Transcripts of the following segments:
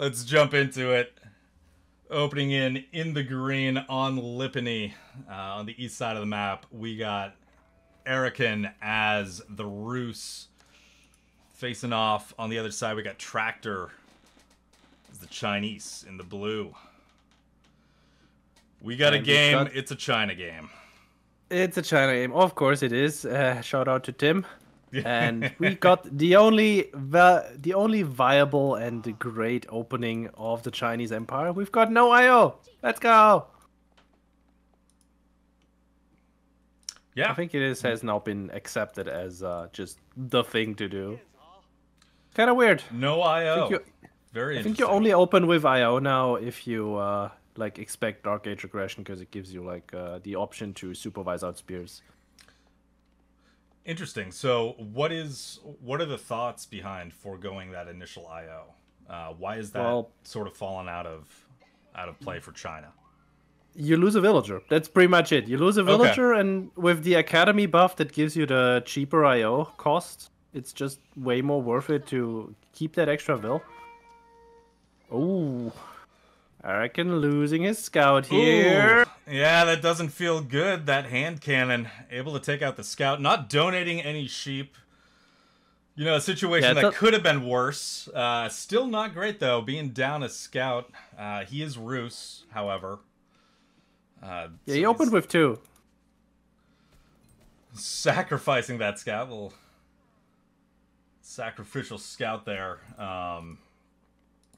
Let's jump into it. Opening in in the green on Lipany, uh, on the east side of the map, we got Araken as the Rus facing off. On the other side, we got Trakor as the Chinese in the blue. We got And a game. got- It's a China game. It's a China game. Of course it is. Uh, shout out to Tim. And we got the only the only viable and great opening of the Chinese Empire. We've got no IO. Let's go. Yeah, I think it is has now been accepted as uh, just the thing to do. Kind of weird. no IO. Very I think you only open with IO now if you uh, like expect Dark Age regression because it gives you like uh, the option to supervise out spears. Interesting. So, what is what are the thoughts behind foregoing that initial IO? Uh, why is that Well- sort of fallen out of out of play for China? You lose a villager. That's pretty much it. You lose a villager, and with the academy buff that gives you the cheaper IO cost, it's just way more worth it to keep that extra vil. Oh, I reckon losing his scout here. Ooh, yeah, that doesn't feel good. That hand cannon able to take out the scout, not donating any sheep. You know, a situation Yeah, that a- could have been worse. Uh, still not great though, being down a scout. Uh, he is Rus, however. Uh, Yeah, so he opened with two. sacrificing that scout. Little sacrificial scout there. Um,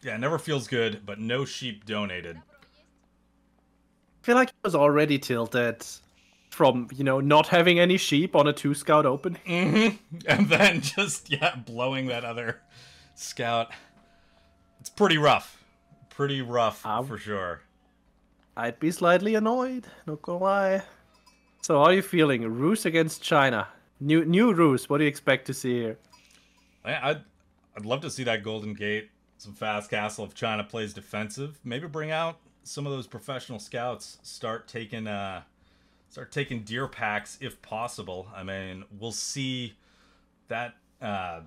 yeah, never feels good, but no sheep donated. I feel like he was already tilted from you know not having any sheep on a two scout open. Mm-hmm. And then just yeah, blowing that other scout. It's pretty rough. Pretty rough Um, for sure. I'd be slightly annoyed, not gonna lie. So how are you feeling? Rus against China. New new Rus, what do you expect to see here? I'd I'd love to see that Golden Gate, some fast castle if China plays defensive. Maybe bring out some of those professional scouts. Start taking uh start taking deer packs if possible. I mean, we'll see that uh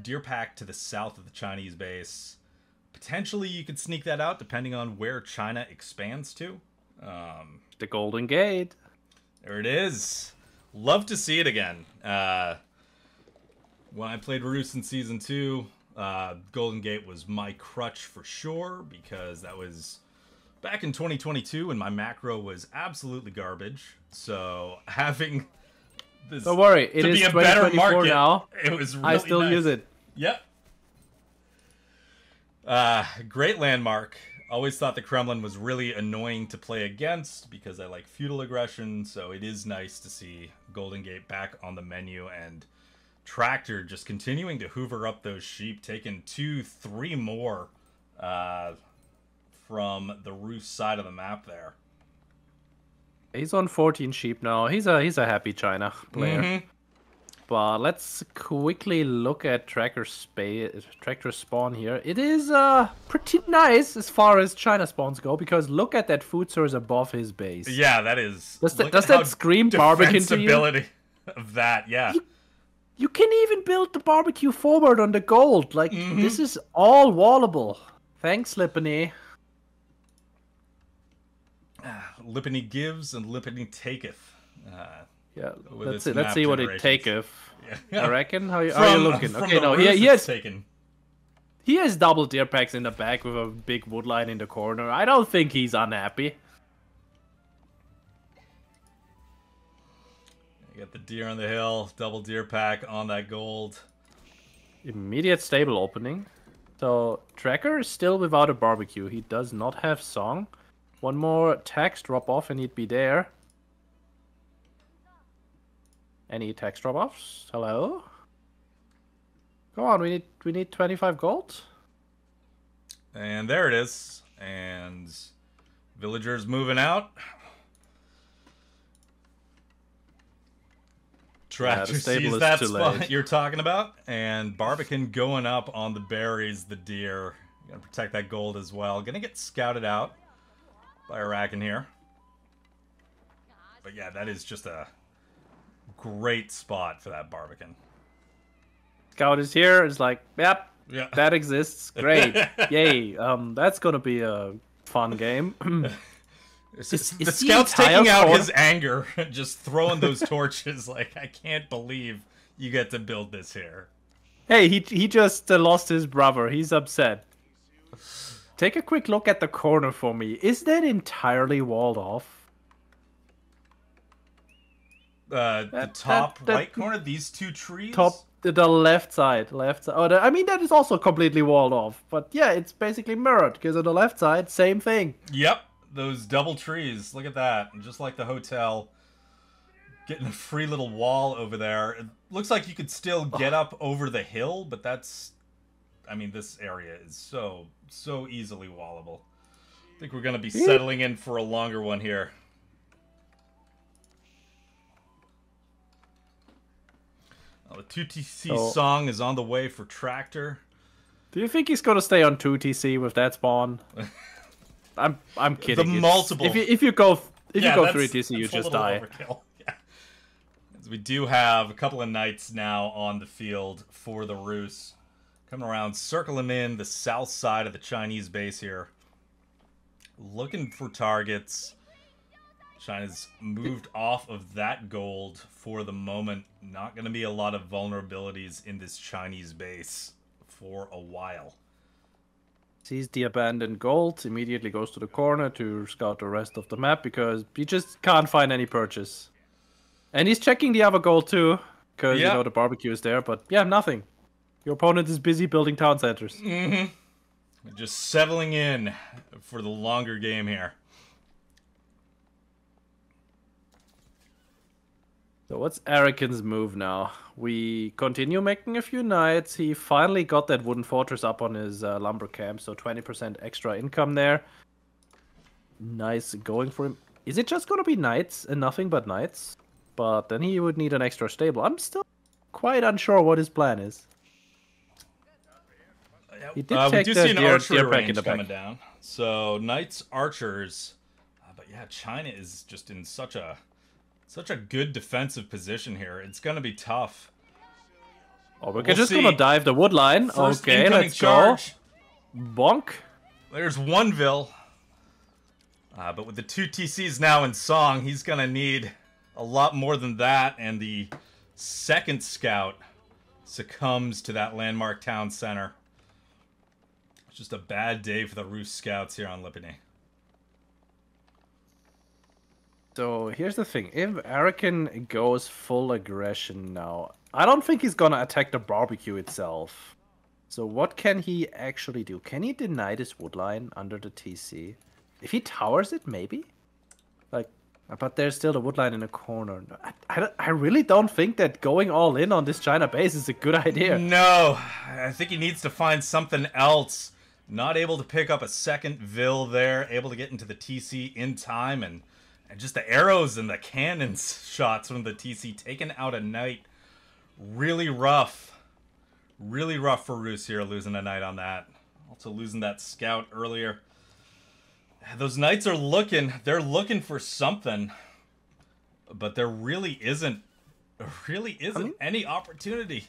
deer pack to the south of the Chinese base. Potentially you could sneak that out depending on where China expands to. Um The Golden Gate. there it is. Love to see it again. Uh, when I played Rus in season two, uh, Golden Gate was my crutch for sure because that was back in 2022 when my macro was absolutely garbage. So having this Don't worry, it to is be a better 2024 market, now. it was really I still nice. use it. Yep. Uh, great landmark. Always thought the Kremlin was really annoying to play against because I like feudal aggression, so it is nice to see Golden Gate back on the menu and Trakor just continuing to hoover up those sheep, taking two, three more uh, from the roof side of the map there. He's on 14 sheep now. He's a he's a happy China player. Mhm. But let's quickly look at Trakor spa- Trakor spawn here. It is uh pretty nice as far as China spawns go because look at that food source above his base. Yeah, that is. Does that- does that scream barbecue to you? of that? Yeah. You can even build the barbecue forward on the gold. Like Mm-hmm. this is all wallable. Thanks, Lipany. Lipany gives and Lipany taketh. Uh, Yeah, let's see. Let's see what it taketh. yeah. I reckon. How you, how you looking? Okay, no, he, he has taken. he has double deer packs in the back with a big wood line in the corner. I don't think he's unhappy. You got the deer on the hill, double deer pack on that gold. Immediate stable opening. So Trakor is still without a barbecue. He does not have song. One more tax drop off and he'd be there. Any tax drop offs? Hello? Come on, we need we need 25 gold. And there it is. And villagers moving out. Trakor stable sees that spot late. you're talking about. And Barbican going up on the berries, the deer. Gonna protect that gold as well. Gonna get scouted out by Araken here. But yeah, that is just a great spot for that Barbican. Scout is here. It's like, yep, Yeah. That exists. Great. Yay. Um, that's gonna be a fun game. Is, Is- the is the scout's entire taking out his anger, just throwing those torches. Like, I can't believe you get to build this here. hey, he he just uh, lost his brother. He's upset. Take a quick look at the corner for me. Is that entirely walled off? Uh, the That- top that- that- right corner, these two trees. Top the, the left side, left side. Oh, the, I mean that is also completely walled off. But yeah, it's basically mirrored because on the left side, same thing. Yep, those double trees. Look at that. Just like the hotel, getting a free little wall over there. It looks like you could still get up over the hill, but that's. I mean, this area is so so easily wallable. I think we're gonna be hmm. settling in for a longer one here. Well, the 2TC So- song is on the way for Trakor. Do you think he's gonna stay on two TC with that spawn? I'm I'm kidding. It's- multiple- If you if you go if you go that's- three TC, you that's a just die. Yeah. We do have a couple of knights now on the field for the Rus. Coming around, circling in the south side of the Chinese base here. Looking for targets. China's moved off of that gold for the moment. Not going to be a lot of vulnerabilities in this Chinese base for a while. Sees the abandoned gold, immediately goes to the corner to scout the rest of the map because he just can't find any purchase. And he's checking the other gold too, because Yeah. you know the barbecue is there. But yeah, nothing. Your opponent is busy building town centers. Just settling in for the longer game here. So what's Araken's move now? We continue making a few knights. He finally got that wooden fortress up on his uh, lumber camp, so 20% extra income there. Nice going for him. Is it just gonna be knights and nothing but knights? But then he would need an extra stable. I'm still quite unsure what his plan is. He did Uh, we do see an deer- archery deer pack in range the back. coming down. So knights, archers, uh, but yeah, China is just in such a such a good defensive position here. It's gonna be tough. Oh, we're We'll just see. gonna dive the wood line. First okay, incoming let's charge. go. Bonk. There's one Vil. Uh, but with the two TCs now in song, he's gonna need a lot more than that. And the second scout succumbs to that landmark town center. Just a bad day for the Rus scouts here on Lipany. So here's the thing: if Araken goes full aggression now, I don't think he's gonna attack the barbecue itself. So what can he actually do? Can he deny this woodline under the TC? If he towers it, maybe. Like, but there's still the woodline in the corner. I, I, I really don't think that going all in on this China base is a good idea. No, I think he needs to find something else. Not able to pick up a second Vil there, able to get into the TC in time, and, and just the arrows and the cannons shots from the TC taking out a knight. Really rough. Really rough for Rus here, losing a knight on that. Also losing that scout earlier. Those knights are looking, they're looking for something, but there really isn't, there really isn't mean- any opportunity.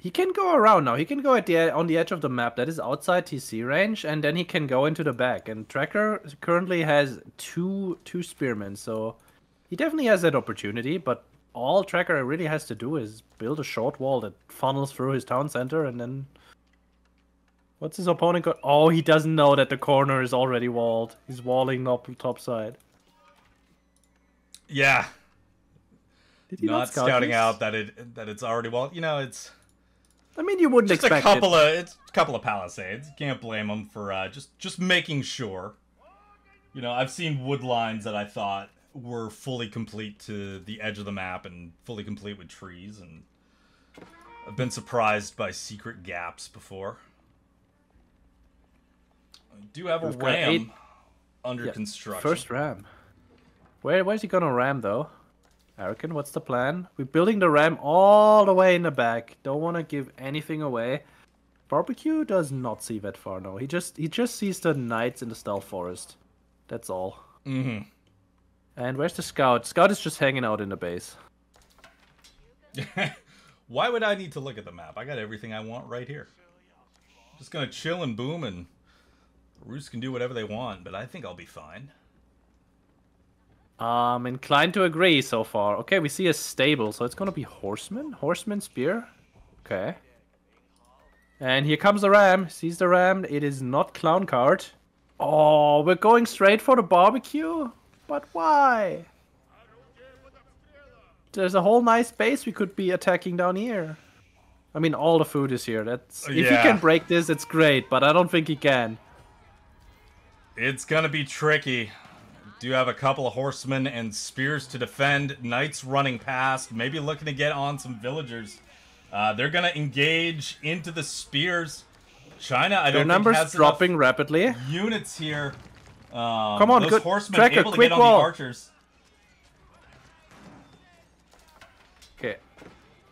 He can go around now. He can go at the on the edge of the map that is outside TC range, and then he can go into the back. And Trakor currently has two two spearmen, so he definitely has that opportunity. But all Trakor really has to do is build a short wall that funnels through his town center, and then what's his opponent got? Oh, he doesn't know that the corner is already walled. He's walling up the top side. Yeah, Did he not scout scouting this? out that it that it's already walled? You know, it's I mean, you wouldn't just a couple it. of it's a couple of palisades. Can't blame them for uh, just just making sure. You know, I've seen wood lines that I thought were fully complete to the edge of the map and fully complete with trees, and I've been surprised by secret gaps before. I do have a We've ram eight- under Yeah, construction. First ram. Where where's he gonna ram though? Araken, what's the plan? We're building the ram all the way in the back. Don't wanna give anything away. Barbecue does not see that far no. He just he just sees the knights in the stealth forest. That's all. Mm-hmm. And where's the scout? Scout is just hanging out in the base. Why would I need to look at the map? I got everything I want right here. just gonna chill and boom, and Rus can do whatever they want. But I think I'll be fine. I'm inclined to agree so far. Okay, we see a stable, so it's gonna be horseman, horseman spear. Okay. And here comes the ram. Sees the ram. It is not clown cart. Oh, we're going straight for the barbecue? But why? There's a whole nice base we could be attacking down here. I mean, all the food is here. That's if he can break this, it's great. But I don't think he can. It's gonna be tricky. Do you have a couple of horsemen and spears to defend. Knights running past, maybe looking to get on some villagers. Uh, they're gonna engage into the spears. China, I Their don't numbers think has dropping rapidly. units here. Um, Come on, those good- horsemen Trakor, able to quick get on wall. the archers.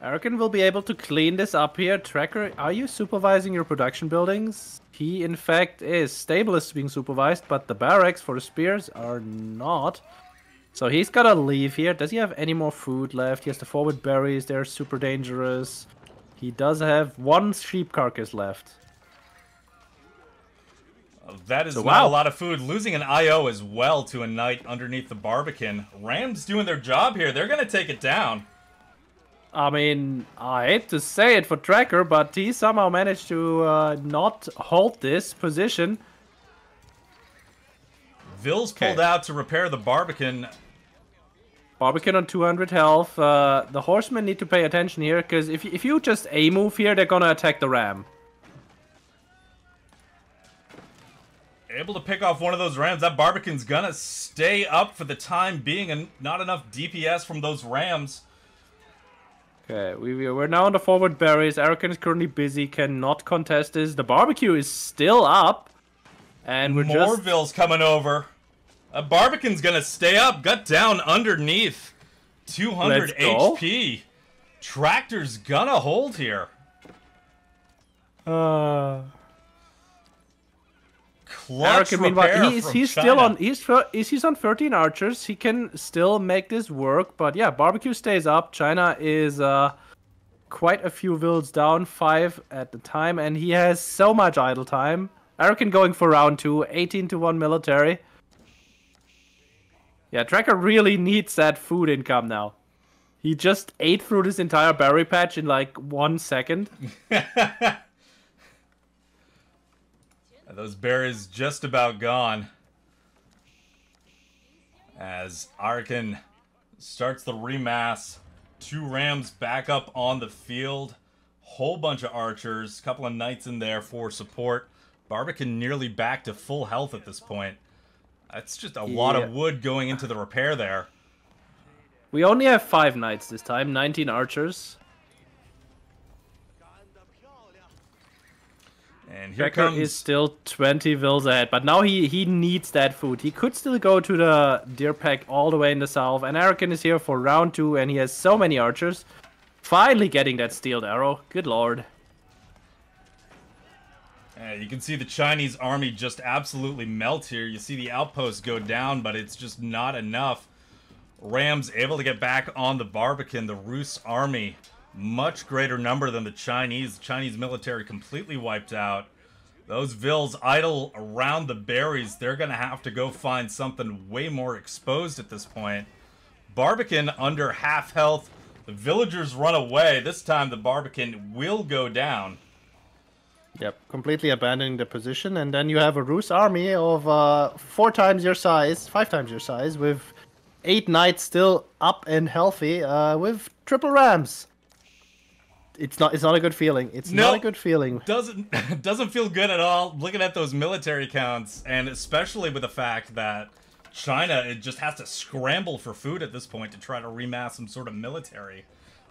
Araken will be able to clean this up here. Trakor, are you supervising your production buildings? He, in fact, is. Stable is being supervised, but the barracks for the spears are not. So he's gotta leave here. Does he have any more food left? He has the forward berries. They're super dangerous. He does have one sheep carcass left. That is So, wow. a lot of food. Losing an IO as well to a knight underneath the Barbican. Rams doing their job here. They're gonna take it down. I mean, I hate to say it for Trakor, but he somehow managed to uh, not hold this position. Vils pulled Okay. out to repair the Barbican. Barbican on 200 health. Uh, the horsemen need to pay attention here, because if, if you just A move here, they're gonna attack the ram. Able to pick off one of those rams. That Barbican's gonna stay up for the time being, and not enough DPS from those rams. Okay, we, we- we're now on the forward berries. Araken is currently busy, cannot contest this. The barbecue is still up. And we're More just... Vils coming over. A Barbican's gonna stay up, gut down underneath. 200 Let's go. HP. Trakor's gonna hold here. Uh... Clutch Araken, meanwhile, he's, he's China. still on he's he's he's on 13 archers. He can still make this work, but yeah, barbecue stays up. China is uh quite a few vills down, five at the time, and he has so much idle time. Araken going for round two, 18 to one military. Yeah, Trakor really needs that food income now. He just ate through this entire berry patch in like one second. Those berries just about gone. As Araken starts the remass, two rams back up on the field, whole bunch of archers, couple of knights in there for support. Barbican nearly back to full health at this point. That's just a lot of wood going into the repair there. We only have five knights this time, 19 archers. And here Trakor comes is still 20 vills ahead, but now he, he needs that food. He could still go to the deer pack all the way in the south, and Araken is here for round two, and he has so many archers. Finally getting that steeled arrow. Good lord. Uh, you can see the Chinese army just absolutely melt here. You see the outposts go down, but it's just not enough. Rams able to get back on the Barbican. The Rus army, much greater number than the Chinese. The Chinese military completely wiped out. Those Vills idle around the berries. They're going to have to go find something way more exposed at this point. Barbican under half health. The villagers run away. This time the Barbican will go down. Yep, completely abandoning the position, and then you have a Rus army of uh, four times your size, five times your size, with eight knights still up and healthy, uh, with triple rams. It's not. It's not a good feeling. It's not a good feeling. doesn't doesn't feel good at all looking at those military counts and especially with the fact that China it just has to scramble for food at this point to try to remass some sort of military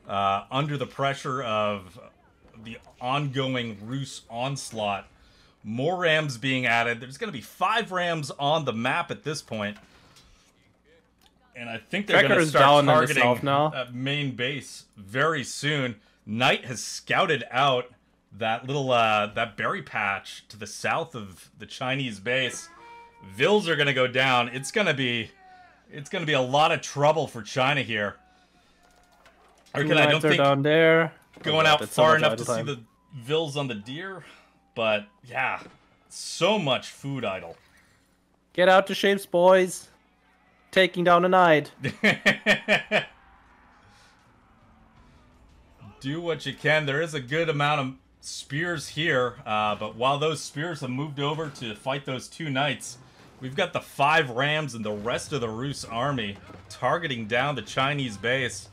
uh, under the pressure of the ongoing Rus onslaught. More rams being added. There's going to be five rams on the map at this point. And I think they're going to start targeting now. that main base very soon. Knight has scouted out that little uh, that berry patch to the south of the Chinese base. Vills are going to go down. It's going to be it's going to be a lot of trouble for China here. Two can I don't are think down there. going Oh, out that's so far enough to see the Vills on the deer. But yeah, so much food idle. Get out to shapes, boys. Taking down a knight. Do what you can. There is a good amount of spears here, uh, but while those spears have moved over to fight those two knights, we've got the five rams and the rest of the Rus army targeting down the Chinese base.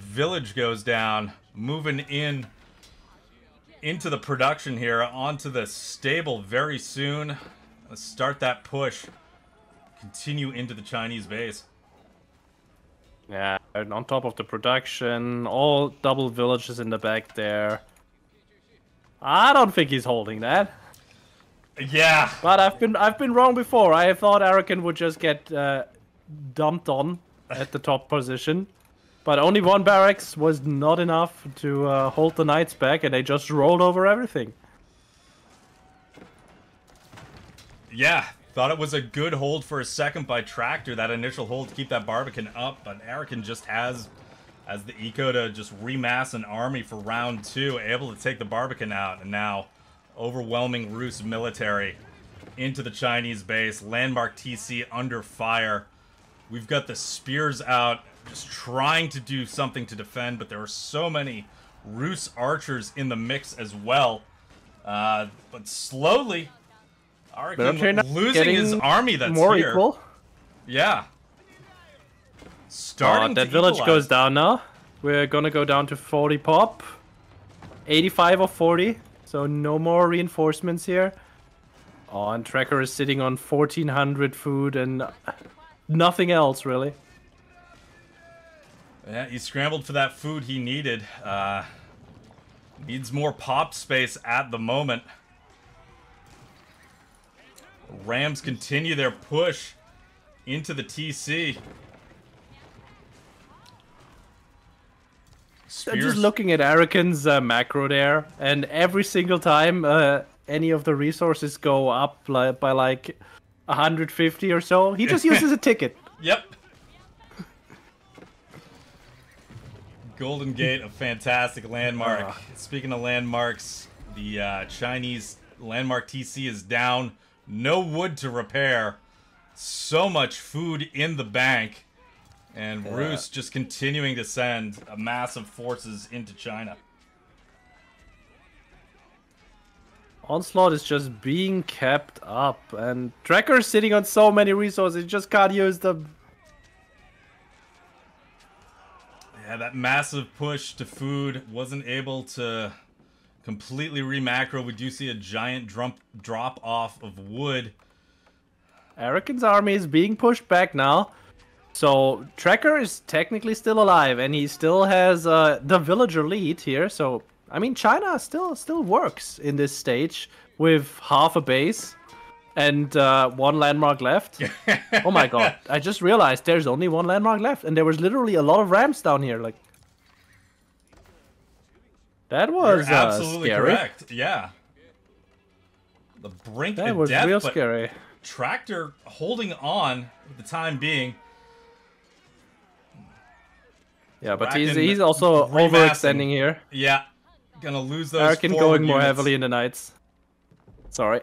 Village goes down, moving in into the production here, onto the stable very soon. Let's start that push. Continue into the Chinese base. Yeah, and on top of the production, all double villages in the back there. I don't think he's holding that. Yeah. But I've been I've been wrong before. I thought Araken would just get uh, dumped on at the top position. But only one barracks was not enough to uh, hold the knights back, and they just rolled over everything. Yeah, thought it was a good hold for a second by Trakor, that initial hold to keep that Barbican up, but Araken just has as the eco to just remass an army for round two, able to take the Barbican out, and now overwhelming Rus military into the Chinese base. Landmark TC under fire. We've got the spears out, just trying to do something to defend, but there are so many Rus archers in the mix as well. Uh, but slowly, Araken losing his army that's more here. equal. Yeah. Starting Uh, that to village equalize. goes down now. We're gonna go down to 40 pop. 85 or 40. So no more reinforcements here. Oh, and Trakor is sitting on 1400 food and nothing else really. Yeah, he scrambled for that food he needed. Uh, needs more pop space at the moment. Rams continue their push into the TC. I'm just looking at Araken's uh, macro there, and every single time uh, any of the resources go up like, by like 150 or so, he just uses a ticket. Yep. Golden Gate, a fantastic landmark. Ah. Speaking of landmarks, the uh, Chinese landmark TC is down. No wood to repair. So much food in the bank. And Rus just continuing to send a massive forces into China. Onslaught is just being kept up, and Trakor's sitting on so many resources, just can't use them. Yeah, that massive push to food wasn't able to completely remacro. We do see a giant drop drop off of wood. Araken's army is being pushed back now. So Trakor is technically still alive, and he still has uh, the villager lead here. So I mean, China still still works in this stage with half a base and uh, one landmark left. oh my god! I just realized there's only one landmark left, and there was literally a lot of ramps down here. Like that was You're uh, absolutely scary. correct. Yeah. The brink That was death, real scary. Trakor holding on for the time being. Yeah, but he's he's also remassing. overextending here. Yeah. Gonna lose those forward going more heavily in the knights. Sorry.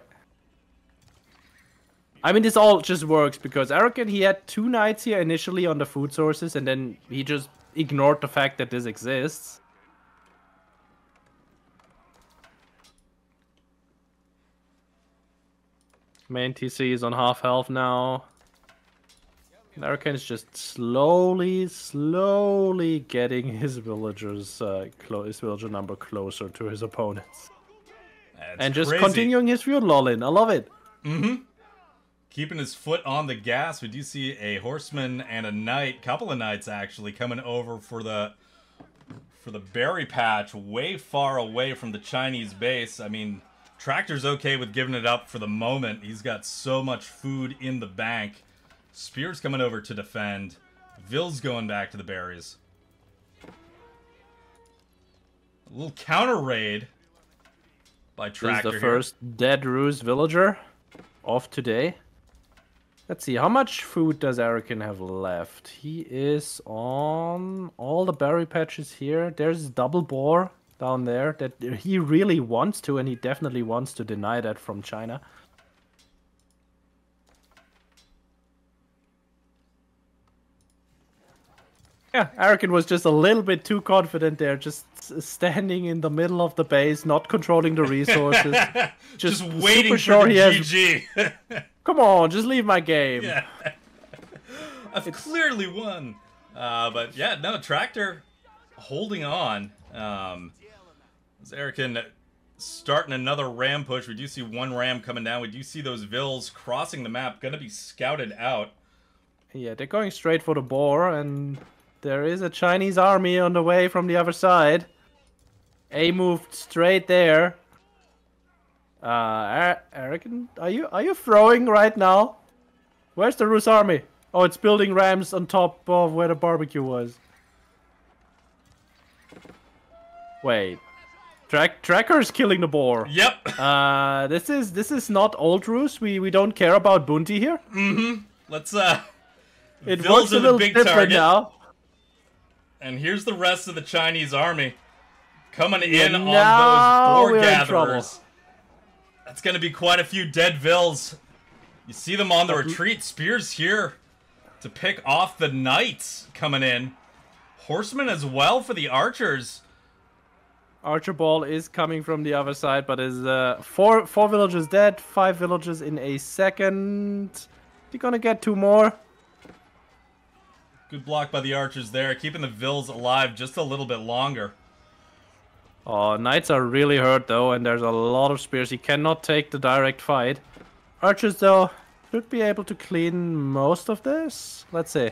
I mean, this all just works because Araken, he had two knights here initially on the food sources, and then he just ignored the fact that this exists. Main TC is on half health now. Is just slowly, slowly getting his villagers, uh, his villager number closer to his opponents. That's and just crazy. continuing his feudal all in. I love it. Mm-hmm. keeping his foot on the gas. We do see a horseman and a knight, couple of knights actually, coming over for the for the berry patch, way far away from the Chinese base. I mean, Trakor's okay with giving it up for the moment. He's got so much food in the bank. Spear's coming over to defend. Vil's going back to the berries. A little counter raid by This is the here. first dead Rus villager of today. Let's see, how much food does Araken have left? He is on all the berry patches here. There's double boar. Down there that he really wants to, and he definitely wants to deny that from China. Yeah, Araken was just a little bit too confident there, just standing in the middle of the base, not controlling the resources. just, just waiting for sure the GG. Has... Come on, just leave my game. Yeah. I've it's... clearly won. Uh, but yeah, no, Trakor holding on. Um, Araken starting another ram push. We do see one ram coming down. We do see those Vils crossing the map, gonna be scouted out. Yeah, they're going straight for the boar, and there is a Chinese army on the way from the other side. A moved straight there. Uh, Araken, are you are you throwing right now? Where's the Rus army? Oh, it's building rams on top of where the barbecue was. Wait. Track Trakor's killing the boar. Yep. Uh, this is this is not old Rus. We we don't care about Bounty here. Mm-hmm. Let's uh. It Vils works a little different target. now. And here's the rest of the Chinese army coming in on those boar gatherers. That's gonna be quite a few dead Vils. You see them on the retreat. Spears here to pick off the knights coming in. Horsemen as well for the archers. Archer Ball is coming from the other side, but is uh, four four villagers dead, five villagers in a second. They're gonna get two more. Good block by the archers there, keeping the Vils alive just a little bit longer. Oh, Knights are really hurt though, and there's a lot of spears. He cannot take the direct fight. Archers though should be able to clean most of this. Let's see.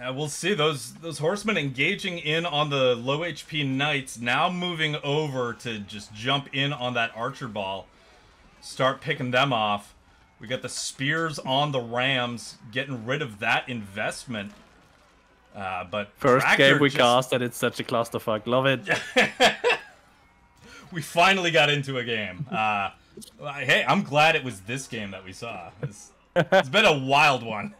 Yeah, we'll see those those horsemen engaging in on the low HP knights, now moving over to just jump in on that archer ball, start picking them off. We got the spears on the Rams, getting rid of that investment. Uh, but first game we just... cast, and it's such a clusterfuck. Love it. we finally got into a game. Uh, hey, I'm glad it was this game that we saw. It's, it's been a wild one.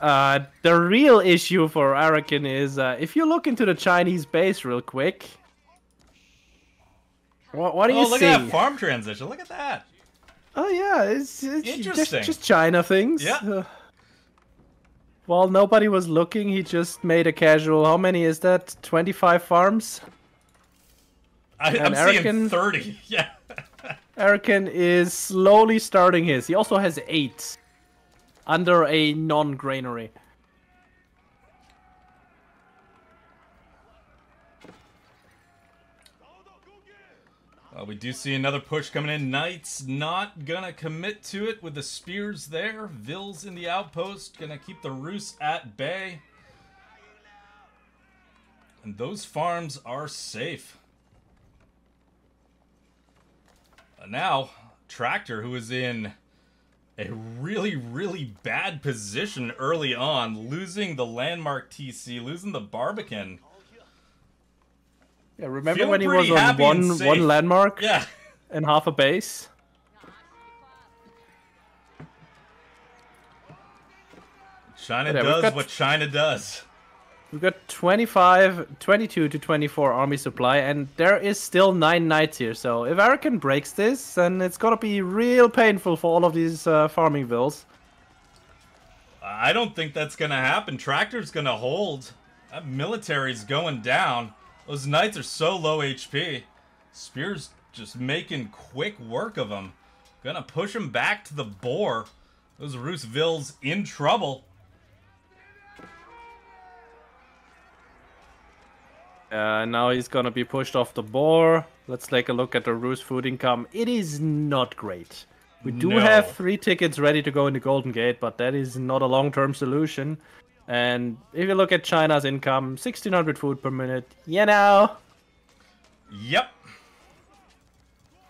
Uh, the real issue for Araken is uh, if you look into the Chinese base real quick. What, what do oh, you see? Oh, look at that farm transition. Look at that. Oh yeah, it's, it's Interesting. Just, just China things. Yeah. Uh, while nobody was looking, he just made a casual. How many is that? Twenty-five farms. I, am seeing thirty. Yeah. Araken is slowly starting his. He also has eight under a non-granary. Uh, we do see another push coming in. Knights not gonna commit to it with the spears there. Vils in the outpost, gonna keep the Rus at bay. And those farms are safe. Now, Trakor, who is in a really, really bad position early on, losing the landmark TC, losing the Barbican. Yeah, remember when he was on one one landmark? Yeah. And half a base? China does what China does. We've got 25, 22 to 24 army supply, and there is still 9 knights here, so if Araken breaks this, then it's gonna be real painful for all of these uh, farming vills. I don't think that's gonna happen. Trakor's gonna hold. That military's going down. Those knights are so low HP. Spear's just making quick work of them. Gonna push them back to the boar. Those Rus Vils in trouble. Uh, now he's gonna be pushed off the boar. Let's take a look at the Rus food income. It is not great. We do no. have three tickets ready to go in the Golden Gate, but that is not a long-term solution. And if you look at China's income, 1600 food per minute, you know. Yep.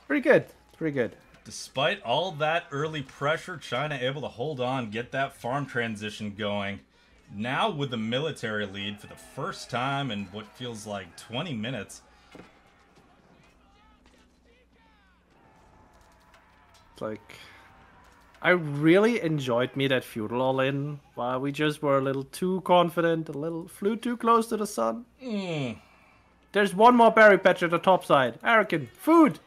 Pretty good. Pretty good. Despite all that early pressure, China able to hold on, get that farm transition going. Now with the military lead for the first time in what feels like 20 minutes. It's like I really enjoyed me that feudal all in, while we just were a little too confident, a little flew too close to the sun. Mm. There's one more berry patch at the top side. Araken, food!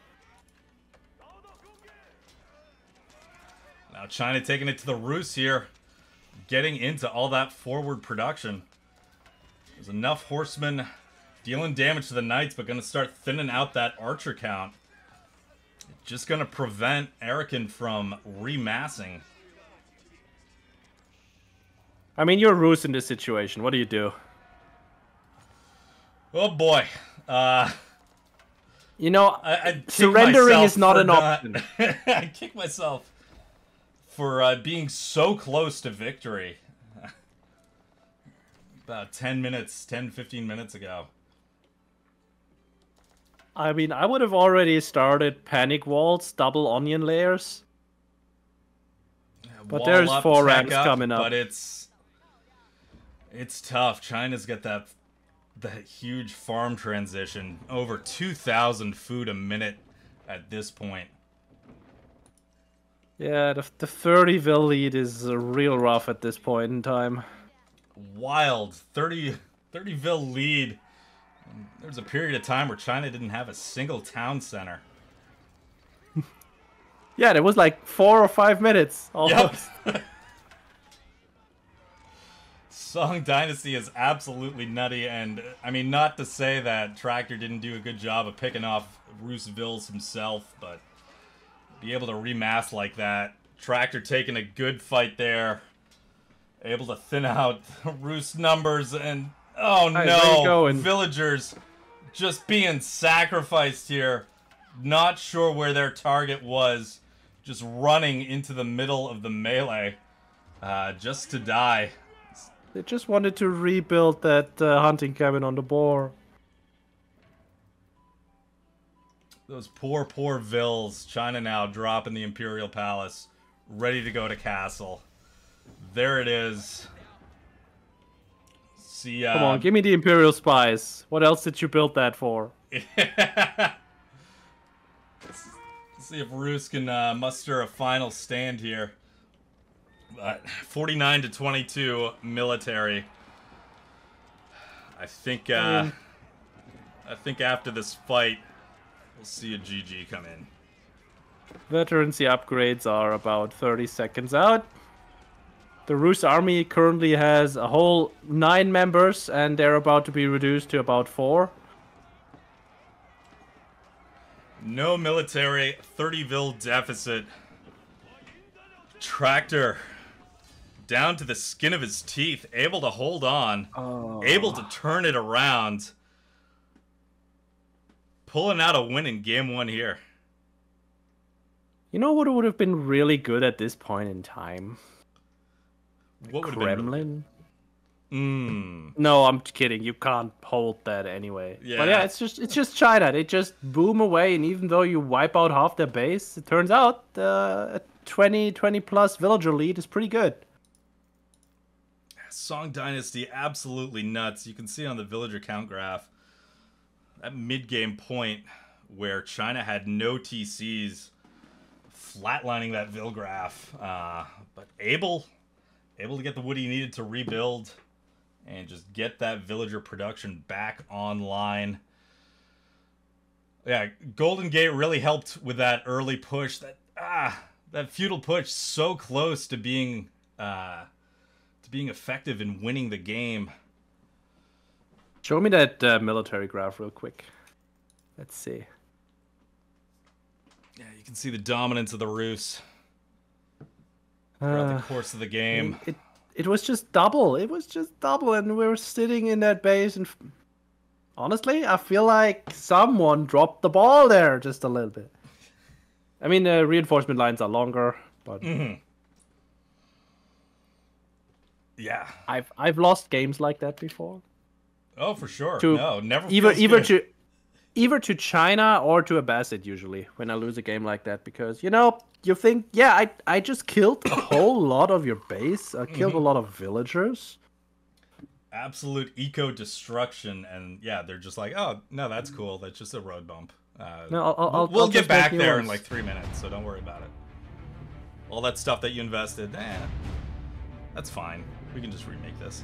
Now China taking it to the roost here, getting into all that forward production. There's enough horsemen dealing damage to the knights, but going to start thinning out that archer count. Just going to prevent Araken from remassing. I mean, you're Rus in this situation. What do you do? Oh boy. Uh, you know, I, I surrendering is not an not, option. I kick myself for uh, being so close to victory. About 10 minutes, 10, 15 minutes ago. I mean, I would have already started panic walls, double onion layers. but there's up, four ranks up, coming up. But it's it's tough. China's got that that huge farm transition. Over 2,000 food a minute at this point. Yeah, the, the 30 vil lead is uh, real rough at this point in time. Wild. 30, 30 vil lead. There was a period of time where China didn't have a single town center. yeah, it was like four or five minutes almost. Yep. Song Dynasty is absolutely nutty, and I mean, not to say that Trakor didn't do a good job of picking off Rus Vils himself, but be able to remass like that. Trakor taking a good fight there, able to thin out Roost numbers, and oh right, no, villagers just being sacrificed here. Not sure where their target was, just running into the middle of the melee, uh, just to die. They just wanted to rebuild that uh, hunting cabin on the boar. Those poor, poor Vils. China now dropping the Imperial Palace. Ready to go to Castle. There it is. See, uh, Come on, give me the Imperial Spies. What else did you build that for? see if Rus can uh, muster a final stand here. 49 to 22 military. I think uh, I think after this fight, we'll see a GG come in. Veterancy upgrades are about 30 seconds out. The Rus army currently has a whole nine members, and they're about to be reduced to about four. No military, 30 vil deficit. Trakor down to the skin of his teeth, able to hold on, oh. able to turn it around, pulling out a win in game one here. You know what would have been really good at this point in time? What would Kremlin? Mm. No, I'm kidding. You can't hold that anyway. Yeah. But yeah, it's just it's just China. They just boom away, and even though you wipe out half their base, it turns out uh, a 20 20 plus villager lead is pretty good. Song Dynasty, absolutely nuts. You can see on the villager count graph that mid-game point where China had no TCs, flatlining that Vil graph, uh, but able, able to get the wood he needed to rebuild and just get that villager production back online. Yeah, Golden Gate really helped with that early push. That ah, that feudal push so close to being uh, being effective in winning the game. Show me that uh, military graph real quick. Let's see. Yeah, you can see the dominance of the Rus throughout uh, the course of the game. It, it was just double. It was just double, and we were sitting in that base. And honestly, I feel like someone dropped the ball there just a little bit. I mean, the reinforcement lines are longer, but. Mm-hmm. Yeah. I've I've lost games like that before. Oh, for sure. To no, never. Either either good. to either to China or to a Abbasid usually when I lose a game like that because you know you think yeah I I just killed a whole lot of your base. I killed mm-hmm. a lot of villagers. Absolute eco destruction, and yeah, they're just like, oh no, that's cool. That's just a road bump. Uh, no, I'll, I'll, we'll, I'll get back there in like three minutes, so don't worry about it. all that stuff that you invested, eh, that's fine. We can just remake this.